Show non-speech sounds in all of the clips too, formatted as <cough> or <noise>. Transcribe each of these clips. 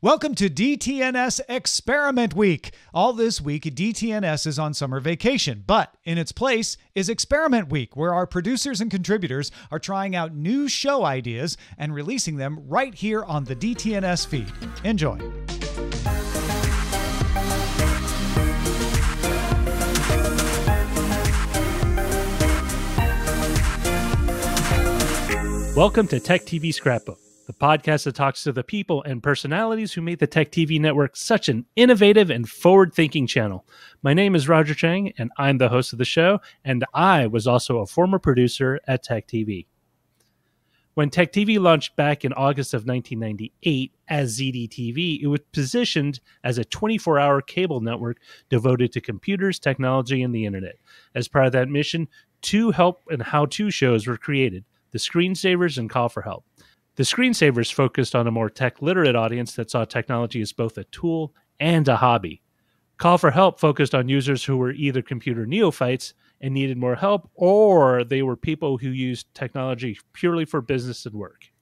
Welcome to DTNS Experiment Week. All this week, DTNS is on summer vacation, but in its place is Experiment Week, where our producers and contributors are trying out new show ideas and releasing them right here on the DTNS feed. Enjoy. Welcome to Tech TV Scrapbook, the podcast that talks to the people and personalities who made the Tech TV network such an innovative and forward thinking channel. My name is Roger Chang, and I'm the host of the show, and I was also a former producer at Tech TV. When Tech TV launched back in August of 1998 as ZDTV, it was positioned as a 24 hour cable network devoted to computers, technology, and the internet. As part of that mission, two help and how to shows were created the Screensavers and Call for Help. The Screensavers focused on a more tech literate audience that saw technology as both a tool and a hobby. Call for Help focused on users who were either computer neophytes and needed more help, or they were people who used technology purely for business and work.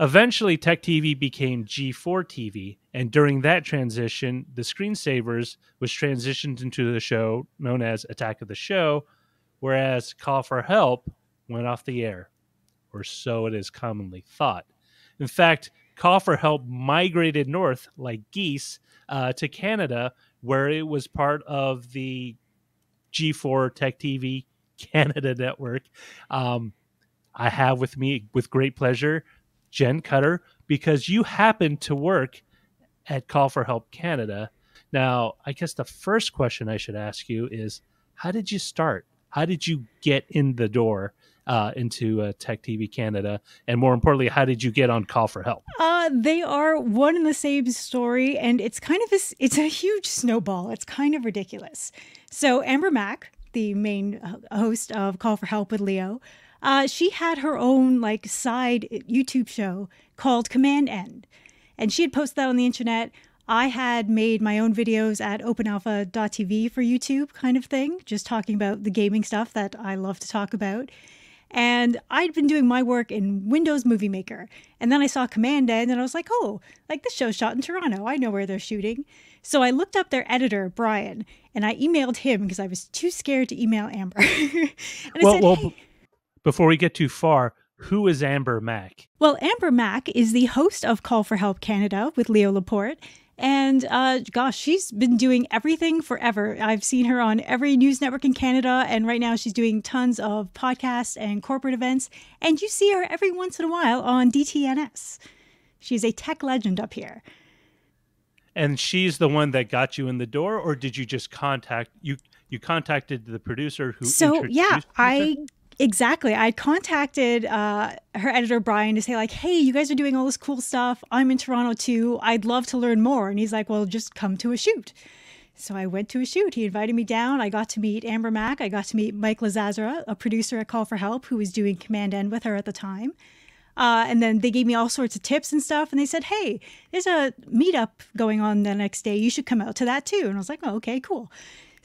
Eventually, Tech TV became G4 TV, and during that transition, the Screensavers was transitioned into the show known as Attack of the Show, whereas Call for Help went off the air or so it is commonly thought. In fact, Call for Help migrated north like geese uh, to Canada, where it was part of the G4 Tech TV <laughs> Canada network. Um, I have with me, with great pleasure, Jenn Cutter, because you happen to work at Call for Help Canada. Now, I guess the first question I should ask you is how did you start? How did you get in the door uh, into uh, Tech TV Canada? And more importantly, how did you get on Call for Help? Uh, they are one and the same story, and it's kind of a, it's a huge snowball. It's kind of ridiculous. So Amber Mac, the main uh, host of Call for Help with Leo, uh, she had her own like side YouTube show called commandN, and she had posted that on the internet. I had made my own videos at openalpha.tv for YouTube, kind of thing, just talking about the gaming stuff that I love to talk about. And I'd been doing my work in Windows Movie Maker. And then I saw commandN and I was like, oh, like this show's shot in Toronto. I know where they're shooting. So I looked up their editor, Brian, and I emailed him because I was too scared to email Amber. <laughs> and well, I said, well, hey. before we get too far, who is Amber Mac? Well, Amber Mac is the host of Call for Help Canada with Leo Laporte. And uh, gosh, she's been doing everything forever. I've seen her on every news network in Canada, and right now she's doing tons of podcasts and corporate events. And you see her every once in a while on DTNS. She's a tech legend up here. And she's the one that got you in the door, or did you just contact you? You contacted the producer who. So yeah, I Exactly. I contacted uh, her editor, Brian, to say, like, hey, you guys are doing all this cool stuff. I'm in Toronto too. I'd love to learn more. And he's like, well, just come to a shoot. So I went to a shoot. He invited me down. I got to meet Amber Mac. I got to meet Mike Lazazzera, a producer at Call for Help, who was doing commandN with her at the time. Uh, and then they gave me all sorts of tips and stuff. And they said, hey, there's a meetup going on the next day. You should come out to that too. And I was like, oh, okay, cool.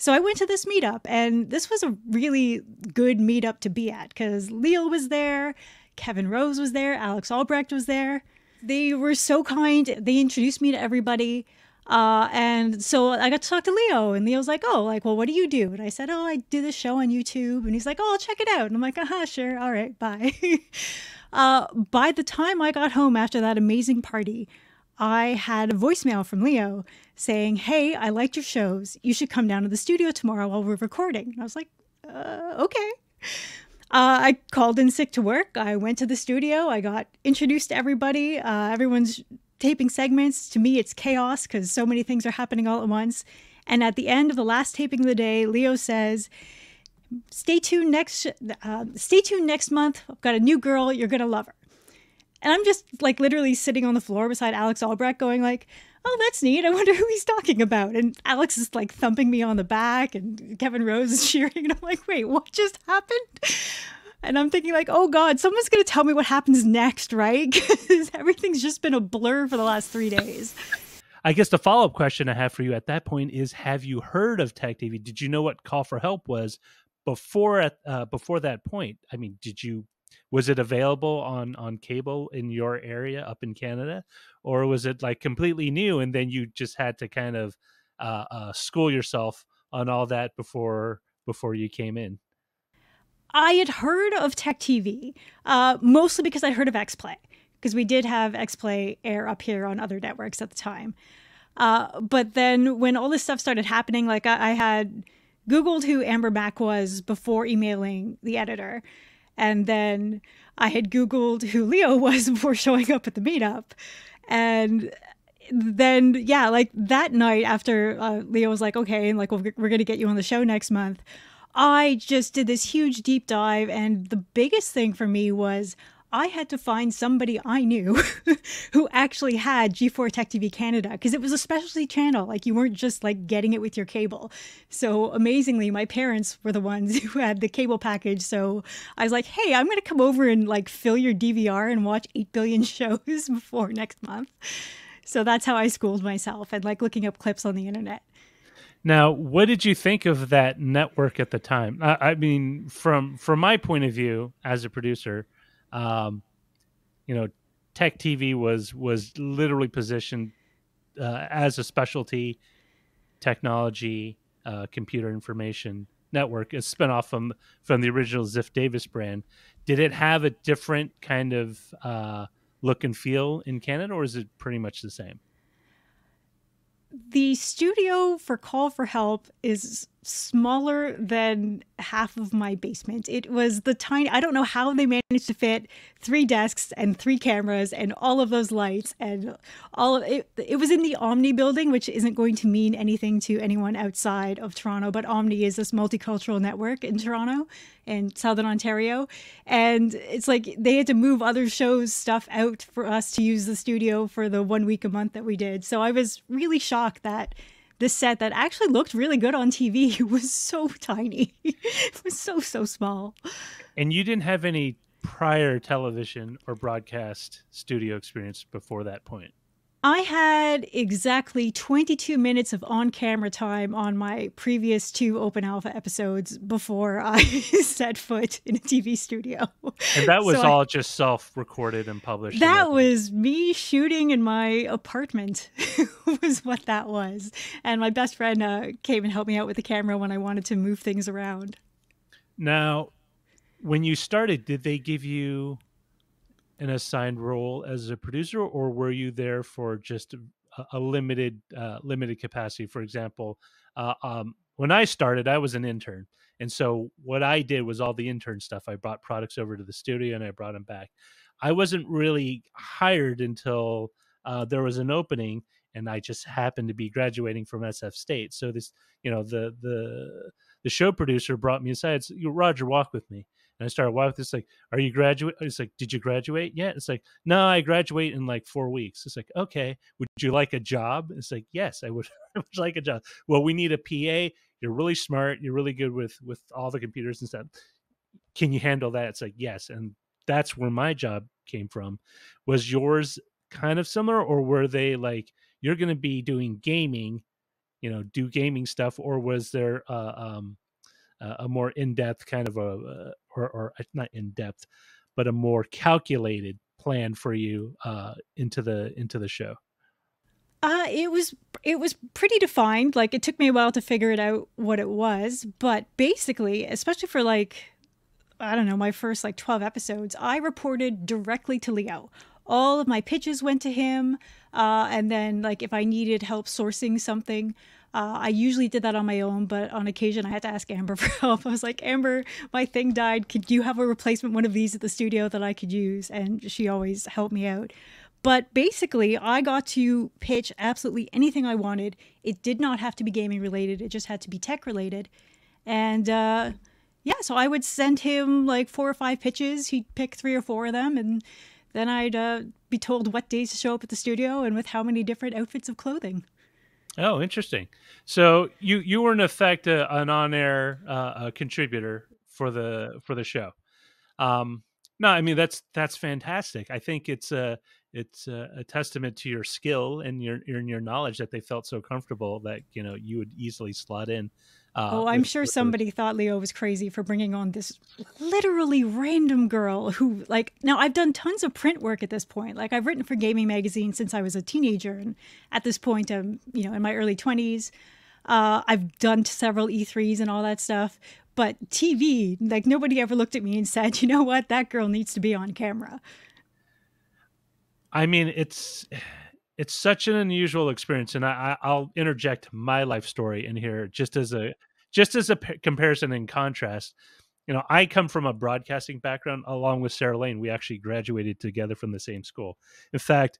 So I went to this meetup, and this was a really good meetup to be at because Leo was there, Kevin Rose was there, Alex Albrecht was there. They were so kind. They introduced me to everybody. Uh, and so I got to talk to Leo, and Leo's like, "Oh, like, well, what do you do?" And I said, "Oh, I do this show on YouTube." And he's like, "Oh, I'll check it out." And I'm like, "Uh huh, sure, all right, bye." <laughs> uh, by the time I got home after that amazing party, I had a voicemail from Leo saying, Hey, I liked your shows. You should come down to the studio tomorrow while we're recording. And I was like, uh, Okay. Uh, I called in sick to work. I went to the studio. I got introduced to everybody. Uh, everyone's taping segments. To me, it's chaos because so many things are happening all at once. And at the end of the last taping of the day, Leo says, "Stay tuned next. Uh, stay tuned next month. I've got a new girl. You're gonna love her." And I'm just like literally sitting on the floor beside Alex Albrecht going like, oh, that's neat. I wonder <laughs> who he's talking about. And Alex is like thumping me on the back and Kevin Rose is <laughs> cheering. And I'm like, wait, what just happened? And I'm thinking like, oh God, someone's going to tell me what happens next, right? <laughs> Because everything's just been a blur for the last three days. I guess the follow up question I have for you at that point is: Have you heard of Tech TV? Did you know what Call for Help was before at uh, before that point? I mean, did you was it available on on cable in your area up in Canada, or was it like completely new and then you just had to kind of uh, uh, school yourself on all that before before you came in? I had heard of Tech TV, uh, mostly because I heard of X-Play, because we did have X-Play air up here on other networks at the time. Uh, but then when all this stuff started happening, like I, I had Googled who Amber Mac was before emailing the editor. And then I had Googled who Leo <laughs> was before showing up at the meetup. And then, yeah, like that night after uh, Leo was like, okay, and like, we're, we're going to get you on the show next month. I just did this huge deep dive. And the biggest thing for me was I had to find somebody I knew <laughs> who actually had G4 Tech TV Canada because it was a specialty channel. Like you weren't just like getting it with your cable. So amazingly, my parents were the ones <laughs> who had the cable package. So I was like, hey, I'm going to come over and like fill your DVR and watch 8 billion <laughs> shows before next month. So that's how I schooled myself and like looking up clips on the internet. Now, what did you think of that network at the time? I, I mean, from from my point of view as a producer, um, you know, Tech TV was was literally positioned uh, as a specialty technology uh, computer information network, a spinoff from from the original Ziff Davis brand. Did it have a different kind of uh, look and feel in Canada, or is it pretty much the same? The studio for Call for Help is smaller than half of my basement. It was the tiny, I don't know how they managed to fit three desks and three cameras and all of those lights and all of it. It was in the Omni building, which isn't going to mean anything to anyone outside of Toronto, but Omni is this multicultural network in Toronto and Southern Ontario. And it's like they had to move other shows stuff out for us to use the studio for the one week a month that we did. So I was really shocked that this set that actually looked really good on TV <laughs> was so tiny. <laughs> it was so, so small. And you didn't have any prior television or broadcast studio experience before that point? I had exactly 22 minutes of on camera time on my previous two open alpha episodes before I <laughs> set foot in a TV studio. And that was so all I, just self recorded and published. That was me shooting in my apartment, <laughs> was what that was. And my best friend uh, came and helped me out with the camera when I wanted to move things around. Now, when you started, did they give you an assigned role as a producer, or were you there for just a, a limited uh, limited capacity? For example, uh, um, when I started, I was an intern, and so what I did was all the intern stuff. I brought products over to the studio and I brought them back. I wasn't really hired until uh, there was an opening, and I just happened to be graduating from SF State. So this, you know, the the the show producer brought me aside. Roger, walk with me. And I started walking. It's like, are you graduate? It's like, did you graduate yet? It's like, no, I graduate in like four weeks. It's like, okay, would you like a job? It's like, yes, I would, <laughs> I would like a job. Well, we need a PA. You're really smart. You're really good with with all the computers and stuff. Can you handle that? It's like, yes. And that's where my job came from. Was yours kind of similar, or were they like, you're going to be doing gaming, you know, do gaming stuff, or was there uh, um, a more in-depth kind of a or, or uh, not in depth, but a more calculated plan for you uh, into the into the show? Uh, it was it was pretty defined. Like it took me a while to figure it out what it was, but basically, especially for like I don't know, my first like 12 episodes, I reported directly to Leo. All of my pitches went to him. Uh, and then, like, if I needed help sourcing something, uh, I usually did that on my own, but on occasion I had to ask Amber <laughs> for help. I was like, Amber, my thing died. Could you have a replacement one of these at the studio that I could use? And she always helped me out. But basically, I got to pitch absolutely anything I wanted. It did not have to be gaming related, it just had to be tech related. And uh, yeah, so I would send him like four or five pitches. He'd pick three or four of them, and then I'd uh, be told what days to show up at the studio and with how many different outfits of clothing. Oh, interesting. So you you were in effect a, an on air uh, contributor for the for the show. Um, no, I mean that's that's fantastic. I think it's a it's a, a testament to your skill and your, your your knowledge that they felt so comfortable that you know you would easily slot in Uh, oh, I'm with, sure somebody with... thought Leo was crazy for bringing on this literally random girl who, like, now I've done tons of print work at this point. Like, I've written for Gaming magazines since I was a teenager, and at this point, I'm, you know, in my early 20s. Uh, I've done several E3s and all that stuff. But TV, like, nobody ever looked at me and said, <laughs> you know what, that girl needs to be on camera. I mean, it's it's such an unusual experience, and I, I'll interject my life story in here just as a just as a p- comparison and contrast. You know, I come from a broadcasting background along with Sarah Lane. We actually graduated together from the same school. In fact,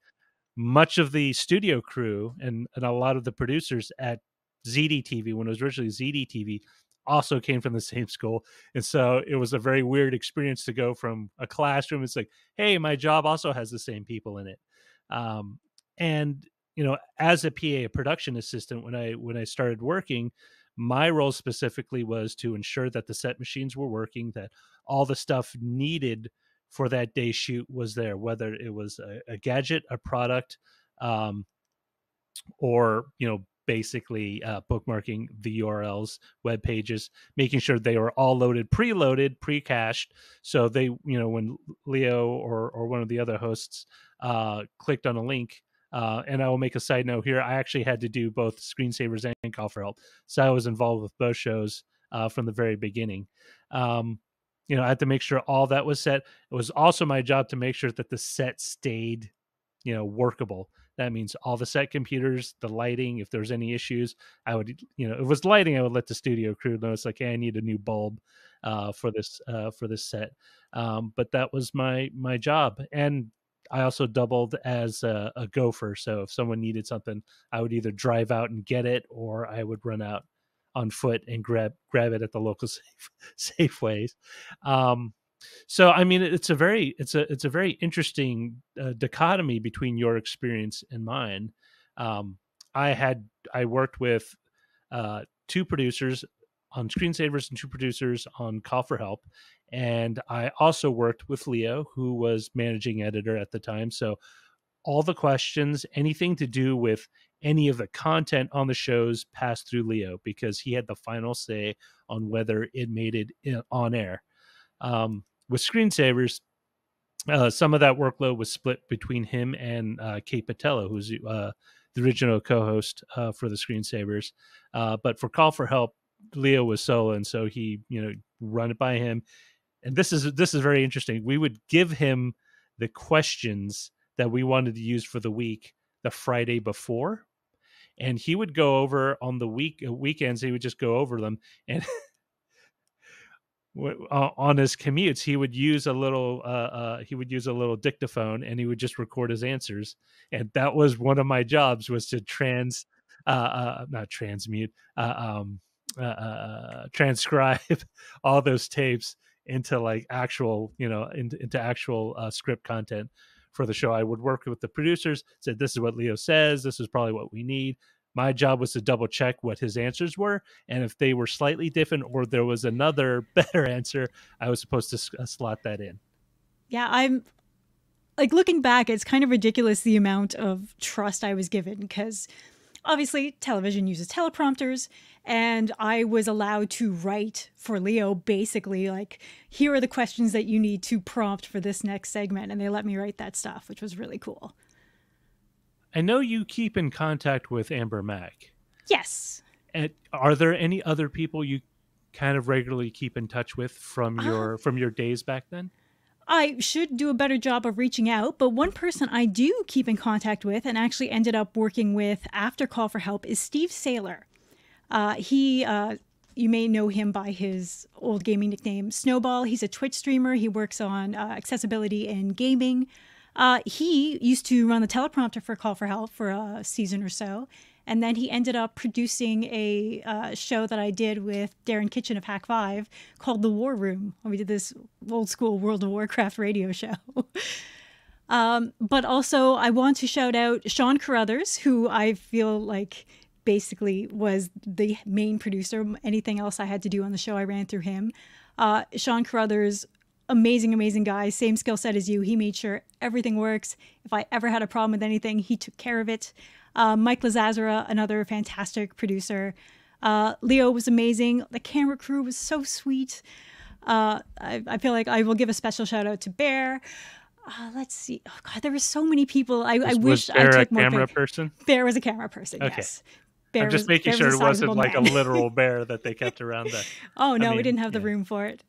much of the studio crew and, and a lot of the producers at ZDTV, when it was originally ZDTV, also came from the same school. And so it was a very weird experience to go from a classroom. It's like, hey, my job also has the same people in it. Um, and you know as a pa a production assistant when i when i started working my role specifically was to ensure that the set machines were working that all the stuff needed for that day shoot was there whether it was a, a gadget a product um, or you know basically uh, bookmarking the urls web pages making sure they were all loaded preloaded pre-cached so they you know when leo or or one of the other hosts uh, clicked on a link uh, and I will make a side note here. I actually had to do both screensavers and call for help, so I was involved with both shows uh, from the very beginning. Um, you know, I had to make sure all that was set. It was also my job to make sure that the set stayed, you know, workable. That means all the set computers, the lighting. If there's any issues, I would, you know, if it was lighting, I would let the studio crew know. It's like, hey, I need a new bulb uh, for this uh, for this set. Um, but that was my my job, and I also doubled as a, a, gopher. So if someone needed something, I would either drive out and get it, or I would run out on foot and grab grab it at the local <laughs> safe Safeways. Um, so I mean, it's a very it's a it's a very interesting uh, dichotomy between your experience and mine. Um, I had I worked with uh, two producers on screensavers and two producers on Call for Help, and I also worked with Leo, who was managing editor at the time. So all the questions, anything to do with any of the content on the shows passed through Leo because he had the final say on whether it made it on air. Um, with screensavers, uh, some of that workload was split between him and uh, Kate Botello, who's uh, the original co-host uh, for the screensavers. Uh, but for Call for Help, Leo was solo, and so he, you know, run it by him and this is this is very interesting. We would give him the questions that we wanted to use for the week the Friday before, and he would go over on the week uh, weekends. He would just go over them and. <laughs> on his commutes he would use a little uh, uh, he would use a little dictaphone and he would just record his answers and that was one of my jobs was to trans uh, uh not transmute uh, um, uh, transcribe <laughs> all those tapes into like actual you know into, into actual uh, script content for the show. I would work with the producers said this is what leo says. This is probably what we need. My job was to double check what his answers were and if they were slightly different or there was another <laughs> better answer i was supposed to uh, slot that in. Yeah i'm like looking back it's kind of ridiculous the amount of trust i was given because obviously television uses teleprompters and I was allowed to write for Leo basically like here are the questions that you need to prompt for this next segment and they let me write that stuff which was really cool. I know you keep in contact with Amber Mac. Yes. And are there any other people you kind of regularly keep in touch with from your uh, from your days back then? I should do a better job of reaching out, but one person I do keep in contact with and actually ended up working with after Call for Help is Steve Saylor. Uh, he, uh, you may know him by his old gaming nickname Snowball. He's a Twitch streamer. He works on uh, accessibility in gaming. Uh, he used to run the teleprompter for Call for Help for a season or so. And then he ended up producing a uh, show that I did with Darren Kitchen of Hak5 called The War Room. We did this old school World of Warcraft radio show. <laughs> um, but also, I want to shout out Sean Carruthers, who I feel like basically was the main producer. Anything else I had to do on the show, I ran through him. Uh, Sean Carruthers, amazing, amazing guy, same skill set as you. He made sure everything works. If I ever had a problem with anything, he took care of it. Uh, Mike Lazazzera, another fantastic producer. Uh, Leo was amazing. The camera crew was so sweet. Uh, I, I, feel like I will give a special shout out to Bear. Uh, let's see. Oh God, there were so many people. I, was, I wish was Bear I took a more. camera pic- person. Bear was a camera person. Okay. Yes. Bear I'm just was- making sure was it wasn't sizable like a literal <laughs> bear that they kept around. The, Oh no, we mean, didn't have the yeah. room for it.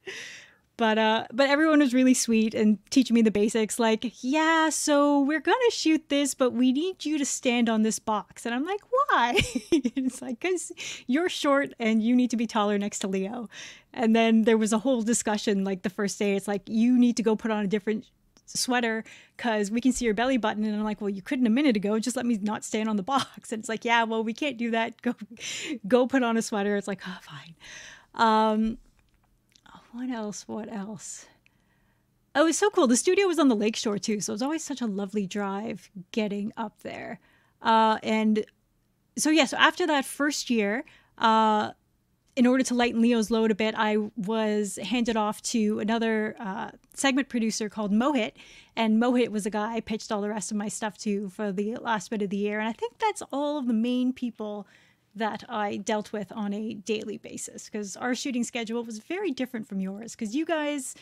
But uh but everyone was really sweet and teaching me the basics like, yeah, so we're to shoot this, but we need you to stand on this box. And I'm like, "Why?" <laughs> it's like cuz you're short and you need to be taller next to Leo. And then there was a whole discussion like the first day it's like you need to go put on a different sweater because we can see your belly button and i'm like well you couldn't a minute ago just let me not stand on the box and it's like yeah well we can't do that go go put on a sweater it's like oh fine um what else what else oh it was so cool the studio was on the lakeshore too so it was always such a lovely drive getting up there uh and so yeah so after that first year uh in order to lighten Leo's load a bit, I was handed off to another uh, segment producer called Mohit. And Mohit was a guy I pitched all the rest of my stuff to for the last bit of the year. And I think that's all of the main people that I dealt with on a daily basis because our shooting schedule was very different from yours. Because you guys,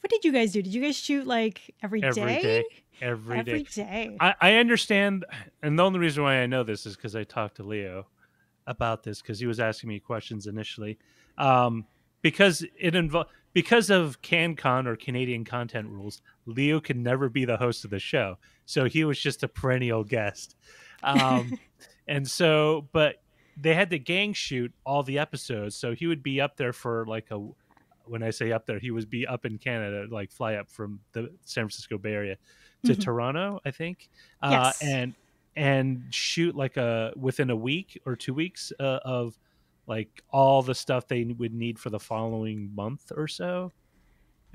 what did you guys do? Did you guys shoot like every day? Every day. Every day. Every day. I, I understand, and the only reason why I know this is because I talked to Leo about this because he was asking me questions initially. Um, because it involved because of CanCon or Canadian content rules, Leo could never be the host of the show, so he was just a perennial guest. <laughs> Um, and so, but they had to gang shoot all the episodes, so he would be up there for like a. When I say up there, he would be up in Canada, like fly up from the San Francisco Bay Area to Mhm. Toronto, I think, uh, and and shoot like a within a week or two weeks uh, of like all the stuff they would need for the following month or so.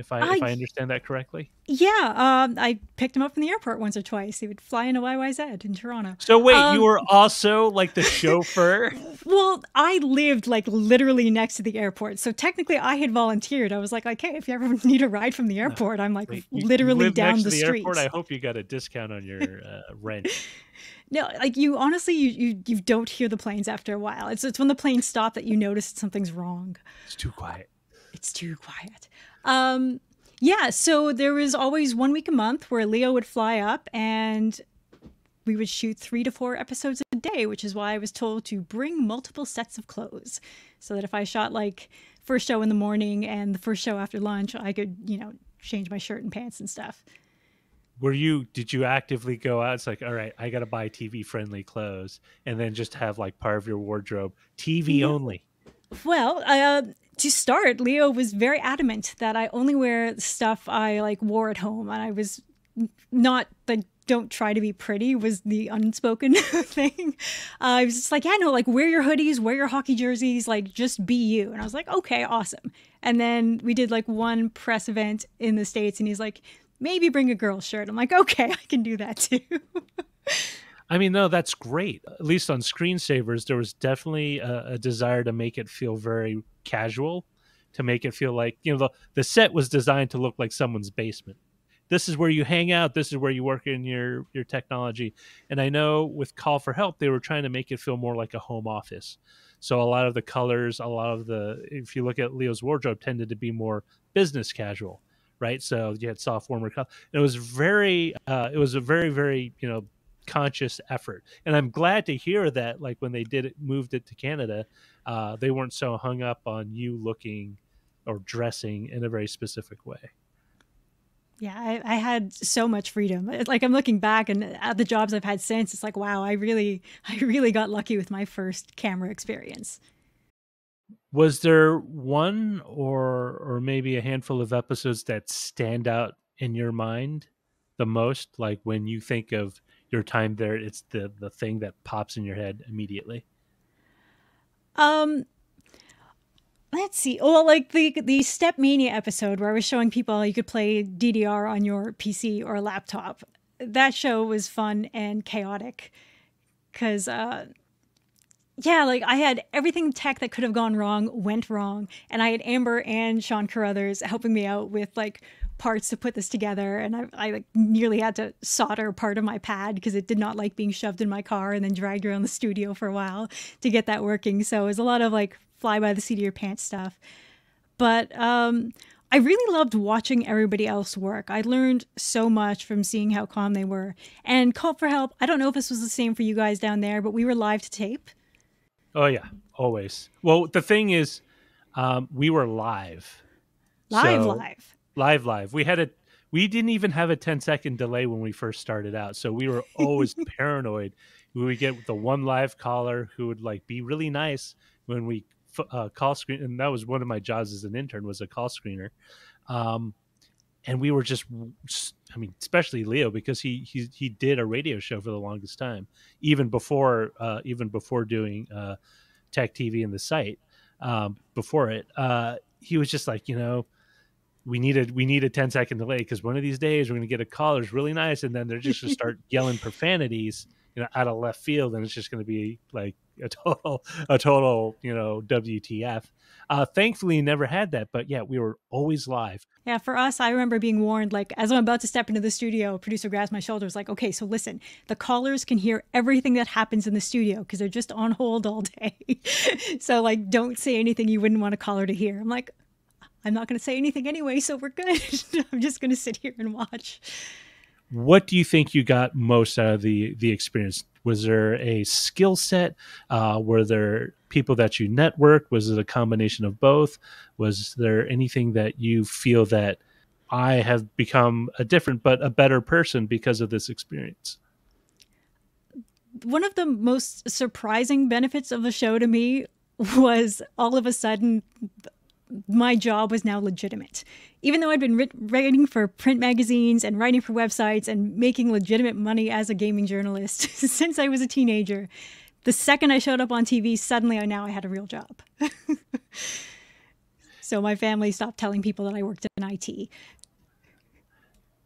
If I if I- I understand that correctly. yeah, um, I picked him up from the airport once or twice. He would fly into YYZ in Toronto. So wait, Um, you were also like the chauffeur. <laughs> Well, I lived like literally next to the airport. So technically I had volunteered. I was like, okay, if you ever <laughs> need a ride from the airport, I'm like Wait, literally down next the, to the street. airport. I hope you got a discount on your uh, rent. <laughs> No, like you honestly you, you you don't hear the planes after a while. It's it's when the planes stop that you notice something's wrong. It's too quiet. It's too quiet. Um yeah, so there was always one week a month where Leo would fly up and we would shoot three to four episodes a day, which is why I was told to bring multiple sets of clothes. So that if I shot like first show in the morning and the first show after lunch, I could, you know, change my shirt and pants and stuff. Were you? Did you actively go out? It's like, all right, I got to buy TV friendly clothes, and then just have like part of your wardrobe TV Yeah. only. Well, uh, to start, Leo was very adamant that I only wear stuff I like wore at home, and I was not the don't try to be pretty was the unspoken <laughs> thing. Uh, I was just like, yeah, no, like wear your hoodies, wear your hockey jerseys, like just be you. And I was like, okay, awesome. And then we did like one press event in the states, and he's like, maybe bring a girl shirt. I'm like, okay, I can do that too. I mean, no, that's great. At least on screensavers, there was definitely a, a desire to make it feel very casual, to make it feel like you know the the set was designed to look like someone's basement. This is where you hang out. This is where you work in your your technology. And I know with Call for Help, they were trying to make it feel more like a home office. So a lot of the colors, a lot of the if you look at Leo's wardrobe, tended to be more business casual, right? So you had soft warmer color. It was very, uh, it was a very very you know conscious effort and i'm glad to hear that like when they did it moved it to canada uh, they weren't so hung up on you looking or dressing in a very specific way Yeah, I, I had so much freedom. Like I'm looking back and at the jobs I've had since, it's like, wow, I really, I really got lucky with my first camera experience. was there one or or maybe a handful of episodes that stand out in your mind the most like when you think of your time there it's the the thing that pops in your head immediately Um, let's see. Well, like the the StepMania episode where I was showing people you could play DDR on your PC or laptop. That show was fun and chaotic because, uh, yeah, like I had everything tech that could have gone wrong went wrong, and I had Amber and Sean Carruthers helping me out with like parts to put this together, and I, I like nearly had to solder part of my pad because it did not like being shoved in my car and then dragged around the studio for a while to get that working. So it was a lot of like fly by the seat of your pants stuff. But um, I really loved watching everybody else work. I learned so much from seeing how calm they were. And call for help. I don't know if this was the same for you guys down there, but we were live to tape. Oh yeah, always. Well, the thing is, um, we were live. Live, so, live, live, live. We had a. We didn't even have a 10 second delay when we first started out, so we were always <laughs> paranoid. We would get the one live caller who would like be really nice when we uh, call screen, and that was one of my jobs as an intern was a call screener. Um, and we were just, I mean, especially Leo because he he he did a radio show for the longest time, even before uh, even before doing uh, Tech TV and the site. Um, before it, uh, he was just like, you know, we needed we need a 10 second delay because one of these days we're going to get a call that's really nice and then they're just going <laughs> to start yelling profanities you know out of left field and it's just going to be like a total a total you know wtf uh thankfully never had that but yeah we were always live. Yeah for us i remember being warned like as i'm about to step into the studio producer grabs my shoulders like okay so listen the callers can hear everything that happens in the studio because they're just on hold all day. <laughs> So like don't say anything you wouldn't want a caller to hear. I'm like i'm not going to say anything anyway so we're good. <laughs> I'm just going to sit here and watch. What do you think you got most out of the the experience? Was there a skill set? Uh, were there people that you networked? Was it a combination of both? Was there anything that you feel that i have become a different but a better person because of this experience? One of the most surprising benefits of the show to me was all of a sudden my job was now legitimate. Even though I'd been writing for print magazines and writing for websites and making legitimate money as a gaming journalist <laughs> since I was a teenager, the second I showed up on TV, suddenly I now I had a real job. <laughs> so my family stopped telling people that I worked in IT.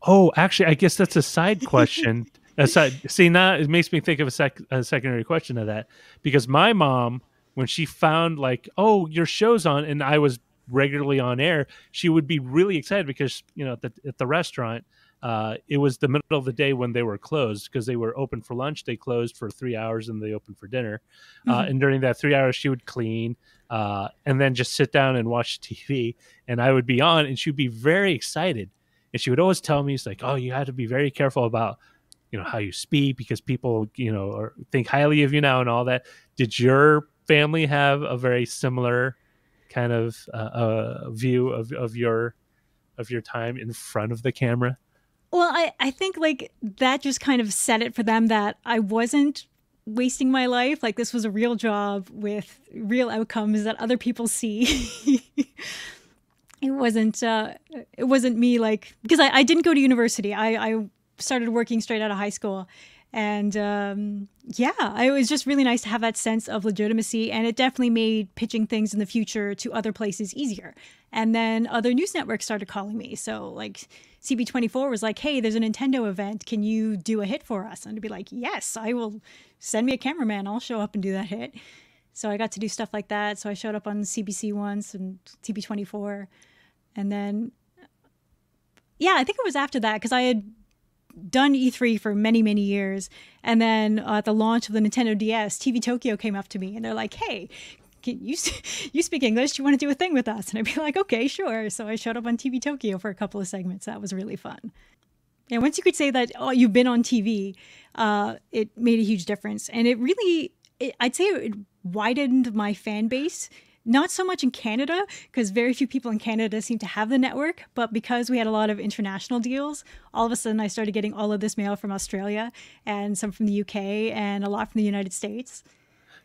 Oh, actually, I guess that's a side question. <laughs> aside, see, now it makes me think of a, sec- a secondary question of that because my mom, when she found like, oh, your show's on, and I was regularly on air, she would be really excited because you know at the, at the restaurant, uh, it was the middle of the day when they were closed because they were open for lunch. They closed for three hours and they opened for dinner. Uh, mm-hmm. Uh, and during that three hours, she would clean uh, and then just sit down and watch <laughs> TV. And I would be on, and she'd be very excited. And she would always tell me, "It's like, oh, you have to be very careful about." You know how you speak because people, you know, think highly of you now and all that. Did your family have a very similar kind of uh, uh, view of, of your of your time in front of the camera? Well, I, I think like that just kind of set it for them that I wasn't wasting my life. Like this was a real job with real outcomes that other people see. <laughs> it wasn't uh, it wasn't me like because I, I didn't go to university. I, I started working straight out of high school and um, yeah, it was just really nice to have that sense of legitimacy. And it definitely made pitching things in the future to other places easier. And then other news networks started calling me. So, like, CP24 was like, hey, there's a Nintendo event. Can you do a hit for us? And to be like, yes, I will send me a cameraman. I'll show up and do that hit. So I got to do stuff like that. So I showed up on CBC once and CP24. And then, yeah, I think it was after that because I had done E3 for many, many years. And then uh, at the launch of the Nintendo DS, TV Tokyo came up to me and they're like, hey, you you speak English? Do You want to do a thing with us? And I'd be like, okay, sure. So I showed up on TV Tokyo for a couple of segments. That was really fun. And once you could say that, oh, you've been on TV, uh, it made a huge difference. And it really, it, I'd say it widened my fan base not so much in Canada, because very few people in Canada seem to have the network, but because we had a lot of international deals, all of a sudden I started getting all of this mail from Australia and some from the UK and a lot from the United States.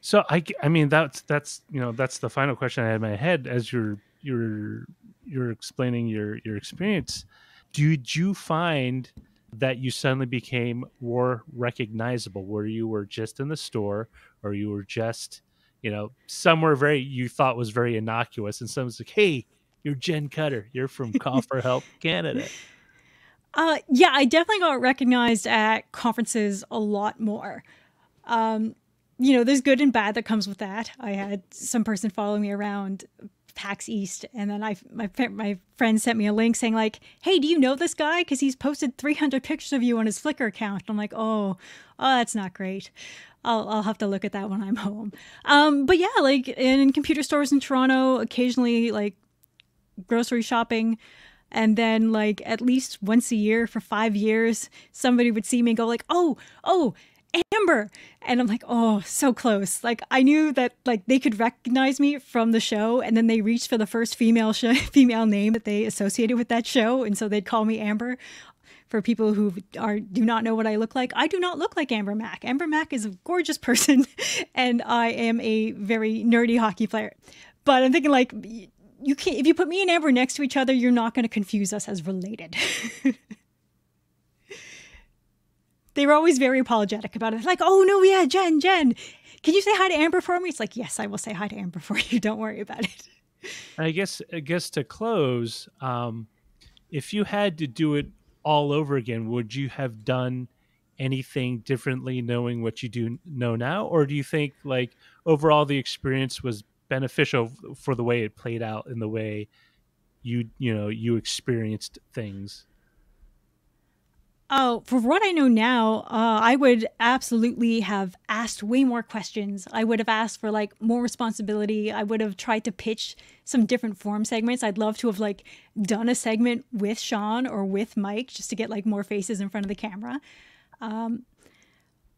So I, I mean that's that's you know that's the final question I had in my head as you're you're you're explaining your your experience. Did you find that you suddenly became more recognizable, where you were just in the store or you were just you know, some were very you thought was very innocuous, and some was like, "Hey, you're Jenn Cutter. You're from Call <laughs> for Help Canada." Uh, yeah, I definitely got recognized at conferences a lot more. Um, you know, there's good and bad that comes with that. I had some person following me around PAX East, and then I my my friend sent me a link saying like, "Hey, do you know this guy? Because he's posted 300 pictures of you on his Flickr account." I'm like, "Oh, oh, that's not great." I'll, I'll have to look at that when I'm home. Um, but yeah, like in computer stores in Toronto, occasionally like grocery shopping. And then like at least once a year for five years, somebody would see me and go like, oh, oh, Amber. And I'm like, oh, so close. Like I knew that like they could recognize me from the show and then they reached for the first female sh- <laughs> female name that they associated with that show and so they'd call me Amber for people who are do not know what I look like, I do not look like Amber Mac. Amber Mac is a gorgeous <laughs> person, and I am a very nerdy hockey player. But I'm thinking like you can't if you put me and Amber next to each other, you're not going to confuse us as related. <laughs> they were always very apologetic about it. Like, oh no, yeah, Jenn, Jenn, can you say hi to Amber for me? It's like, yes, I will say hi to Amber for you. <laughs> Don't worry about it. I guess I guess to close, um, if you had to do it all over again, would you have done anything differently knowing what you do know now? Or do you think like overall the experience was beneficial for the way it played out in the way you you know you experienced things? Oh, for what I know now, uh, I would absolutely have asked way more questions. I would have asked for like more responsibility. I would have tried to pitch some different form segments. I'd love to have like done a segment with Sean or with Mike just to get like more faces in front of the camera. Um,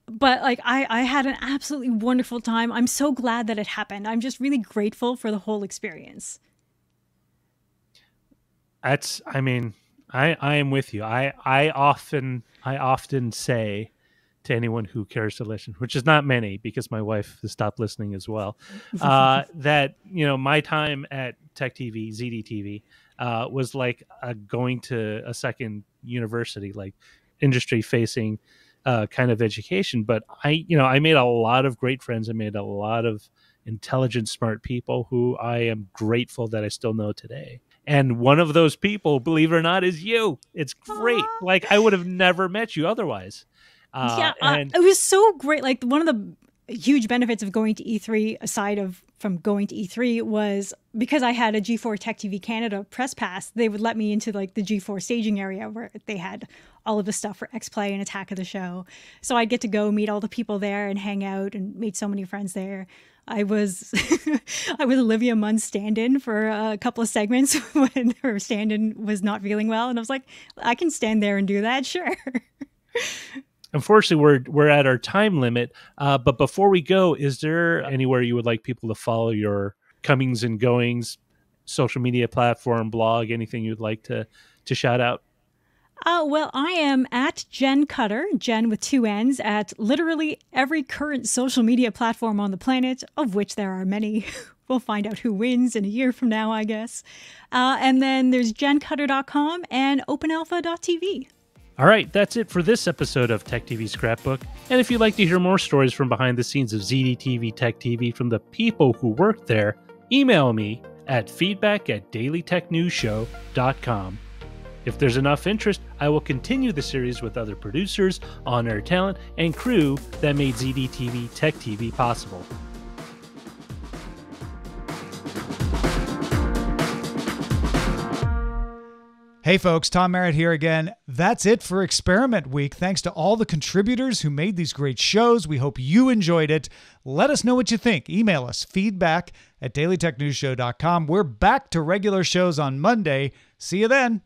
but like I, I had an absolutely wonderful time. I'm so glad that it happened. I'm just really grateful for the whole experience. That's, I mean, I, I am with you. I, I often I often say to anyone who cares to listen, which is not many because my wife has stopped listening as well, <laughs> uh, that you know my time at Tech TV, ZDTV, uh, was like going to a second university, like industry facing uh, kind of education. But I, you know, I made a lot of great friends. I made a lot of intelligent, smart people who I am grateful that I still know today. And one of those people believe it or not is you. It's great. Aww. like i would have never met you otherwise. Uh, yeah and- uh, it was so great. Like one of the huge benefits of going to e3 aside of from going to e3 was because i had a g4 tech tv canada press pass they would let me into like the g4 staging area where they had all of the stuff for x play and attack of the show. So i'd get to go meet all the people there and hang out and meet so many friends there I was <laughs> I was Olivia Munn's stand-in for a couple of segments <laughs> when her stand-in was not feeling well, and I was like, I can stand there and do that, <laughs> sure. Unfortunately, we're we're at our time limit. Uh, but before we go, is there anywhere you would like people to follow your comings and goings, social media platform, blog, anything you'd like to to shout out? Uh, well, I am at Jenn Cutter, Jenn with two N's, at literally every current social media platform on the planet, of which there are many. <laughs> we'll find out who wins in a year from now, I guess. Uh, and then there's jenncutter.com and openalpha.tv. All right, that's it for this episode of Tech TV Scrapbook. And if you'd like to hear more stories from behind the scenes of ZDTV Tech TV from the people who work there, email me at feedback at dailytechnewsshow.com. If there's enough interest, I will continue the series with other producers, on air talent, and crew that made ZDTV Tech TV possible. Hey folks, Tom Merritt here again. That's it for Experiment Week. Thanks to all the contributors who made these great shows. We hope you enjoyed it. Let us know what you think. Email us feedback at dailytechnewsshow.com. We're back to regular shows on Monday. See you then.